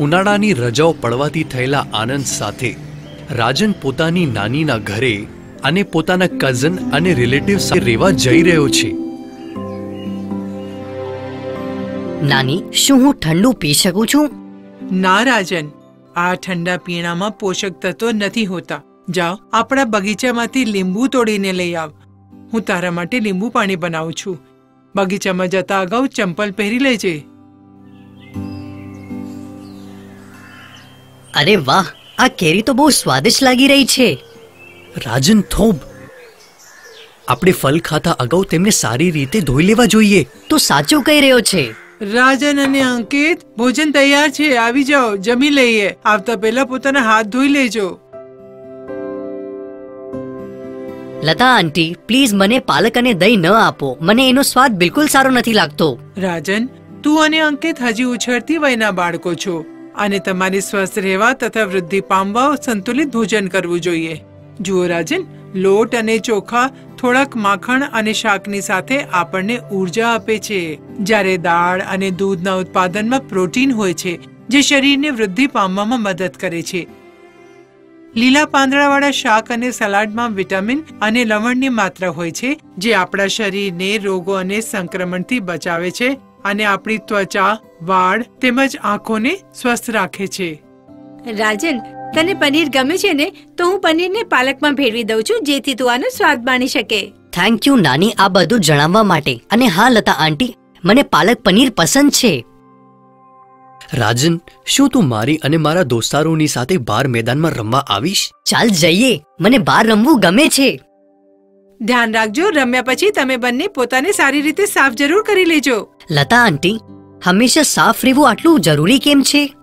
ઉનાળાની રજાઓ પડવાથી થયેલા આનંદ સાથે રાજન પોતાની નાનીના ઘરે અને પોતાના કઝન અને રિલેટિવ સાથે રહેવા જઈ રહ્યો છે. નાની શું હું ઠંડુ પી શકું છું? ના રાજન. આ ઠંડા પીણામાં પોષક તત્વો નથી હોતા. જાઓ આપણા બગીચામાંથી લીંબુ તોડીને લઈ આવ. હું તારા માટે લીંબુ પાણી બનાવું છું. બગીચામાં જતા અગાઉ ચંપલ પહેરી લેજે. અરે વાહ આ કેરી તો બહુ સ્વાદિષ્ટ લાગી રહી છે. રાજન થોબ આપણે ફલ ખાતા અગાઉ તેમને સારી રીતે ધોઈ લેવા જોઈએ. તો સાચું કહી રહ્યો છે. રાજન અને અંકિત ભોજન તૈયાર છે આવી જાઓ જમી લઈએ. આવતા પહેલા પોતાના હાથ ધોઈ લેજો. લતા આંટી પ્લીઝ મને પાલક અને દહીં ન આપો. મને એનો સ્વાદ બિલકુલ સારો નથી લાગતો. રાજન તું અને અંકિત હજી ઉછળતી વયના બાળકો છો. અને તમારી સ્વસ્થ રહેવા તથા વૃદ્ધિ પામવા સંતુલિત ભોજન કરવું જોઈએ. જુઓ રાજન, લોટ અને ચોખા થોડાક માખણ અને શાકની સાથે આપણને ઊર્જા આપે છે. જ્યારે દાળ અને દૂધના ઉત્પાદનમાં પ્રોટીન હોય છે, જે શરીરને વૃદ્ધિ પામવામાં મદદ કરે છે. લીલા પાંદડાવાળા શાક અને સલાડમાં વિટામિન અને લવણની માત્રા હોય છે, જે આપણા શરીરને રોગો અને સંક્રમણથી બચાવે છે અને આપણી ત્વચા વાળ તેમજ આંખોને સ્વસ્થ રાખે છે. રાજન તને પનીર ગમે છે ને તો હું પનીરને પાલકમાં ભેળવી દઉં છું જેથી તું આનો સ્વાદ માણી શકે. થેન્ક યુ નાની આ બધું જણાવવા માટે. અને હા લતા આંટી મને પાલક પનીર પસંદ છે. રાજન શું તું મારી અને મારા દોસ્તારોની સાથે બાર મેદાનમાં રમવા આવીશ? ચાલ જઈએ. મને બહાર રમવું ગમે છે. ધ્યાન રાખજો રમ્યા પછી તમે બંને પોતાને સારી રીતે સાફ જરૂર કરી લેજો. લતા આંટી હંમેશા સાફ રહેવું આટલું જરૂરી કેમ છે?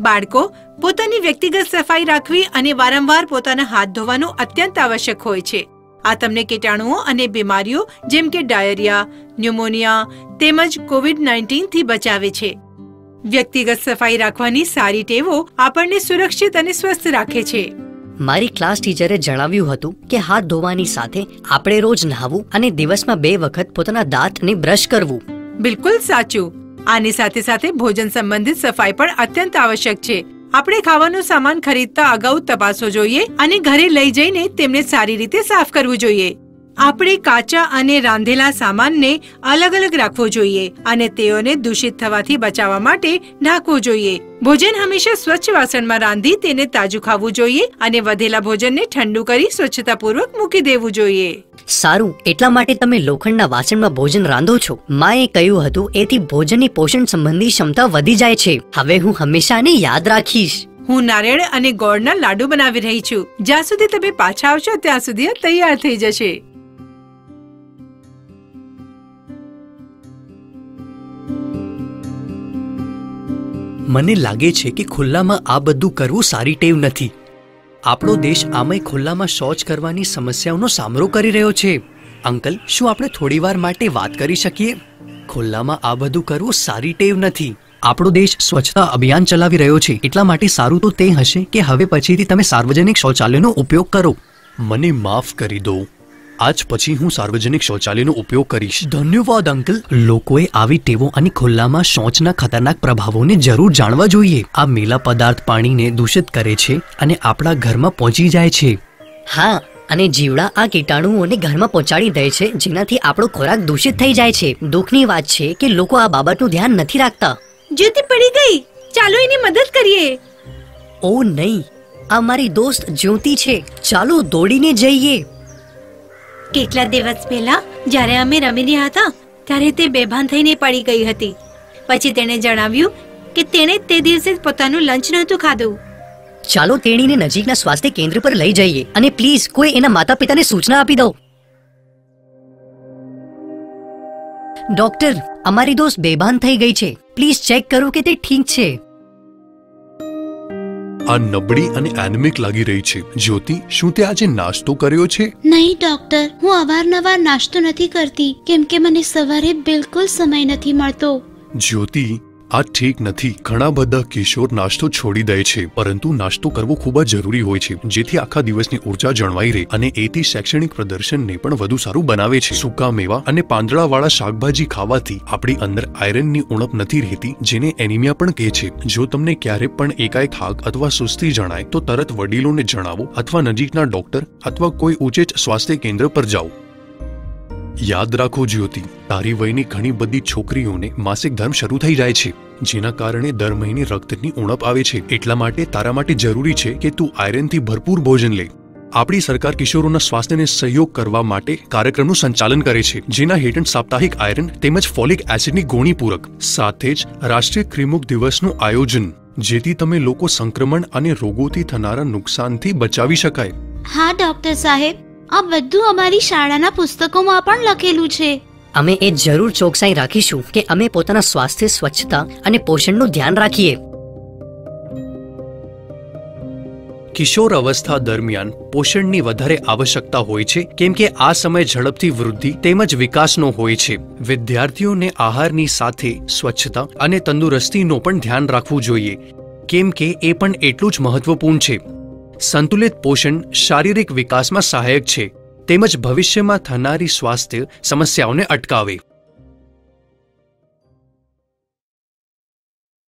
બાળકો પોતાની વ્યક્તિગત સફાઈ રાખવી અને વારંવાર પોતાના હાથ ધોવાનું અત્યંત આવશ્યક હોય છે. આ તમને કીટાણુઓ અને બીમારીઓ જેમ કે ડાયરિયા ન્યુમોનિયા તેમજ કોવિડ નાઇન્ટીનથી બચાવે છે. વ્યક્તિગત સફાઈ રાખવાની સારી ટેવો આપણને સુરક્ષિત અને સ્વસ્થ રાખે છે. મારી ક્લાસ ટીચરે જણાવ્યું હતું કે હાથ ધોવાની સાથે આપણે રોજ નહાવું અને દિવસમાં બે વખત પોતાના દાંતને બ્રશ કરવું. બિલકુલ સાચું. આની સાથે સાથે ભોજન સંબંધિત સફાઈ પણ અત્યંત આવશ્યક છે. આપણે ખાવાનું સામાન ખરીદતા અગાઉ તપાસવો જોઈએ અને ઘરે લઈ જઈને તેમને સારી રીતે સાફ કરવું જોઈએ. આપણે કાચા અને રાંધેલા સામાનને અલગ અલગ રાખવો જોઈએ અને તેઓને દૂષિત થવાથી બચાવવા માટે ઢાંકવું જોઈએ. ભોજન હંમેશા સ્વચ્છ વાસણમાં રાંધી તેને તાજું ખાવું જોઈએ અને વધેલા ભોજનને ઠંડુ કરી સ્વચ્છતાપૂર્વક મૂકી દેવું જોઈએ. સારું એટલા માટે તમે લોખંડના વાસણમાં ભોજન રાંધો છો. માએ કહ્યું હતું એથી ભોજનની પોષણ સંબંધી ક્ષમતા વધી જાય છે. હવે હું હંમેશા આને યાદ રાખીશ. હું નારિયેળ અને ગોળના લાડુ બનાવી રહી છું. જ્યાં સુધી તમે પાછા આવશો ત્યાં સુધી તૈયાર થઈ જશે. મને લાગે છે કે ખુલ્લામાં આ બધું કરવું સારી ટેવ નથી. આપણો દેશ આમાંય ખુલ્લામાં શૌચ કરવાની સમસ્યાઓનો સામનો કરી રહ્યો છે. અંકલ, શું આપણે થોડીવાર માટે વાત કરી શકીએ? ખુલ્લામાં આ બધું કરવું સારી ટેવ નથી. આપણો દેશ સ્વચ્છતા અભિયાન ચલાવી રહ્યો છે. એટલા માટે સારું તો તે હશે કે હવે પછીથી તમે સાર્વજનિક શૌચાલયનો ઉપયોગ કરો. મને માફ કરી દો. આજ પછી હું સાર્વજનિક શૌચાલયનો ઉપયોગ કરીશ. ધન્યવાદ અંકલ. લોકોએ આવી ટેવો અને ખુલ્લામાં શૌચના ખતરનાક પ્રભાવોને જરૂર જાણવા જોઈએ. આ મેલા પદાર્થ પાણીને દૂષિત કરે છે અને આપણા ઘરમાં પહોંચી જાય છે. હા અને જીવડા આ કીટાણુઓને ઘરમાં પહોંચાડી દે છે જેનાથી આપણો ખોરાક દૂષિત થઈ જાય છે. દુઃખની વાત છે કે લોકો આ બાબતનું ધ્યાન નથી રાખતા. જ્યોતિ પડી ગઈ. ચાલો એની મદદ કરીએ. ઓ નહીં આ મારી દોસ્ત જ્યોતિ છે. ચાલો દોડીને જઈએ. કેટલા દિવસ પહેલા, જ્યારે અમે રમી રહ્યા હતા, ત્યારે તે બેભાન થઈને પડી ગઈ હતી. પછી તેણે જણાવ્યું કે તેણે તે દિવસે પોતાનું લંચ નહોતું ખાધું. ચાલો તેણીને નજીકના સ્વાસ્થ્ય કેન્દ્ર પર લઈ જઈએ અને પ્લીઝ કોઈ એના માતા પિતાને સૂચના આપી દો. ડોક્ટર, અમારી દોસ્ત બેભાન થઈ ગઈ છે. પ્લીઝ ચેક કરો કે તે ઠીક છે. આ નબળી અને એનિમિક લાગી રહી છે. જ્યોતિ શું તે આજે નાસ્તો કર્યો છે? નહીં ડોક્ટર. હું અવારનવાર નાસ્તો નથી કરતી કેમ કે મને સવારે બિલકુલ સમય નથી મળતો. જ્યોતિ આ ઠીક નથી. ઘણા બધા કિશોર નાસ્તો છોડી દે છે, પરંતુ નાસ્તો કરવો ખૂબ જ જરૂરી હોય છે, જેથી આખા દિવસની ઊર્જા જળવાઈ રહે અને એથી શૈક્ષણિક પ્રદર્શનને પણ વધુ સારું બનાવે છે. સૂકા મેવા અને પાંદડાવાળા શાકભાજી ખાવાથી આપણી અંદર આયરનની ઉણપ નથી રહેતી, જેને એનિમિયા પણ કહે છે. જો તમને ક્યારે પણ એકાએક થાક અથવા સુસ્તી જણાય, તો તરત વડીલોને જણાવો અથવા નજીકના ડોક્ટર અથવા કોઈ ઉચ્ચ સ્વાસ્થ્ય કેન્દ્ર પર જાઓ. યાદ રાખો જ્યોતિ, તારી વયની ઘણી બધી છોકરીઓને માસિક ધર્મ શરૂ થઈ જાય છે, જેના કારણે દર મહિને રક્તની ઉણપ આવે છે. એટલા માટે તારા માટે જરૂરી છે કે તું આયરનથી ભરપૂર ભોજન લે. આપણી સરકાર કિશોરોના સ્વાસ્થ્યને સહયોગ કરવા માટે કાર્યક્રમનું સંચાલન કરે છે, જેના હેઠળ સાપ્તાહિક આયરન તેમજ ફોલિક એસિડની ગોણી પૂરક સાથે જ રાષ્ટ્રીય ક્રિમુખ દિવસનું આયોજન, જેથી તમે લોકો સંક્રમણ અને રોગોથી થનારા નુકસાનથી બચાવી શકાય. હા, ડોક્ટર સાહેબ. આ બધું અમારી શાળાના પુસ્તકોમાં પણ લખેલું છે. અમે એ જરૂર ચોકસાઈ રાખીશું કે અમે પોતાના સ્વાસ્થ્ય સ્વચ્છતા અને પોષણનું ધ્યાન રાખીએ. કિશોર અવસ્થા દરમિયાન પોષણની વધારે આવશ્યકતા હોય છે કેમ કે આ સમય ઝડપથી વૃદ્ધિ તેમજ વિકાસનો હોય છે. વિદ્યાર્થીઓને આહારની સાથે સ્વચ્છતા અને તંદુરસ્તીનો પણ ધ્યાન રાખવું જોઈએ કેમ કે એ પણ એટલું જ મહત્વપૂર્ણ છે. સંતુલિત પોષણ શારીરિક વિકાસમાં સહાયક છે. તેમજ ભવિષ્યમાં થનારી સ્વાસ્થ્ય સમસ્યાઓને અટકાવે.